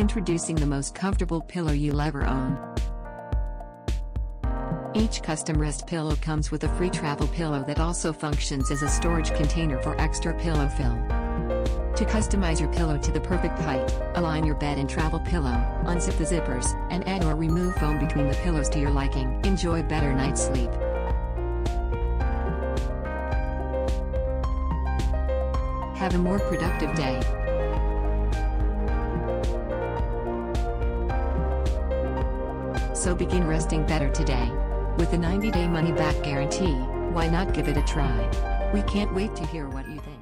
Introducing the most comfortable pillow you'll ever own. Each custom rest pillow comes with a free travel pillow that also functions as a storage container for extra pillow fill. To customize your pillow to the perfect height, align your bed and travel pillow, unzip the zippers, and add or remove foam between the pillows to your liking. Enjoy better night's sleep. Have a more productive day. So begin resting better today. With a 90 day money back guarantee, why not give it a try? We can't wait to hear what you think.